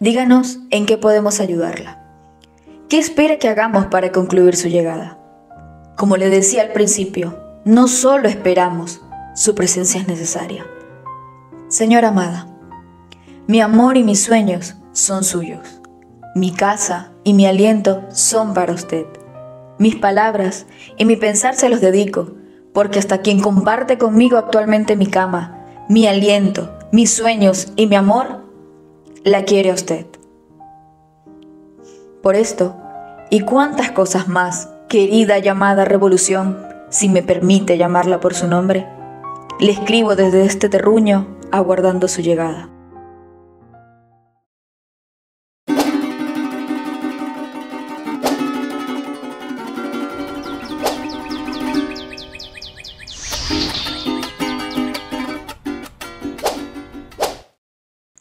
Díganos en qué podemos ayudarla. ¿Qué espera que hagamos para concluir su llegada? Como le decía al principio, no solo esperamos, su presencia es necesaria. Señora amada, mi amor y mis sueños son suyos. Mi casa y mi aliento son para usted. Mis palabras y mi pensar se los dedico, porque hasta quien comparte conmigo actualmente mi cama, mi aliento, mis sueños y mi amor, la quiere a usted. Por esto, y cuántas cosas más, querida llamada revolución, si me permite llamarla por su nombre, le escribo desde este terruño aguardando su llegada.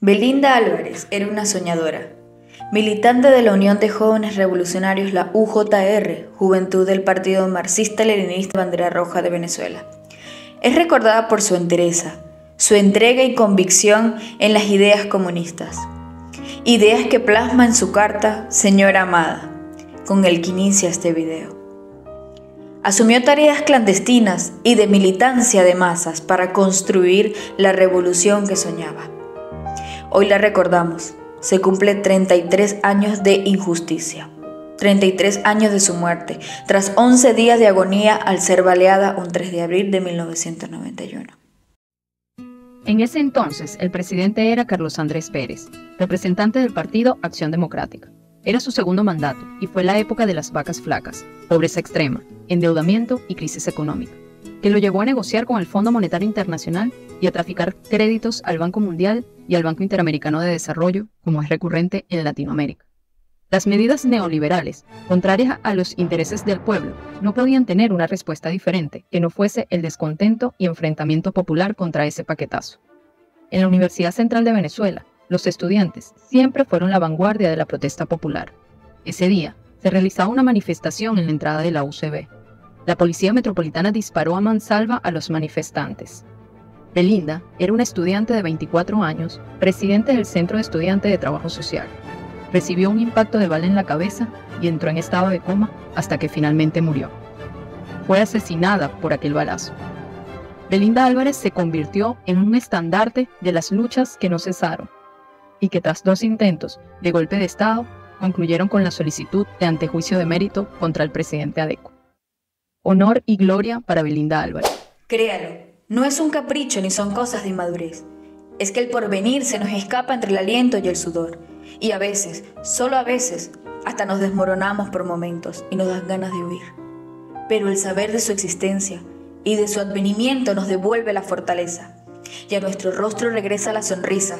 Belinda Álvarez era una soñadora, militante de la Unión de Jóvenes Revolucionarios, la UJR, Juventud del Partido Marxista-Leninista Bandera Roja de Venezuela. Es recordada por su entereza, su entrega y convicción en las ideas comunistas, ideas que plasma en su carta Señora Amada, con el que inicia este video. Asumió tareas clandestinas y de militancia de masas para construir la revolución que soñaba. Hoy la recordamos. Se cumple 33 años de injusticia. 33 años de su muerte, tras 11 días de agonía al ser baleada un 3 de abril de 1991. En ese entonces, el presidente era Carlos Andrés Pérez, representante del partido Acción Democrática. Era su segundo mandato y fue la época de las vacas flacas, pobreza extrema, endeudamiento y crisis económica, que lo llevó a negociar con el Fondo Monetario Internacional y a traficar créditos al Banco Mundial y al Banco Interamericano de Desarrollo, como es recurrente en Latinoamérica. Las medidas neoliberales, contrarias a los intereses del pueblo, no podían tener una respuesta diferente que no fuese el descontento y enfrentamiento popular contra ese paquetazo. En la Universidad Central de Venezuela, los estudiantes siempre fueron la vanguardia de la protesta popular. Ese día, se realizaba una manifestación en la entrada de la UCB. La Policía Metropolitana disparó a mansalva a los manifestantes. Belinda era una estudiante de 24 años, presidente del Centro de Estudiantes de Trabajo Social. Recibió un impacto de bala en la cabeza y entró en estado de coma hasta que finalmente murió. Fue asesinada por aquel balazo. Belinda Álvarez se convirtió en un estandarte de las luchas que no cesaron y que tras dos intentos de golpe de Estado concluyeron con la solicitud de antejuicio de mérito contra el presidente Adeco. Honor y gloria para Belinda Álvarez. Créalo, no es un capricho ni son cosas de inmadurez. Es que el porvenir se nos escapa entre el aliento y el sudor. Y a veces, solo a veces, hasta nos desmoronamos por momentos y nos dan ganas de huir. Pero el saber de su existencia y de su advenimiento nos devuelve la fortaleza. Y a nuestro rostro regresa la sonrisa,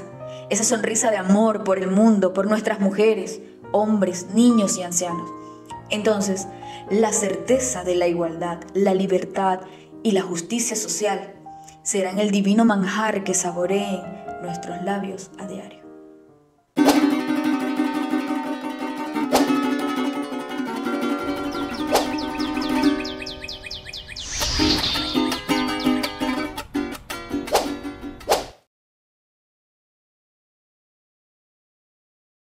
esa sonrisa de amor por el mundo, por nuestras mujeres, hombres, niños y ancianos. Entonces, la certeza de la igualdad, la libertad y la justicia social serán el divino manjar que saboreen nuestros labios a diario.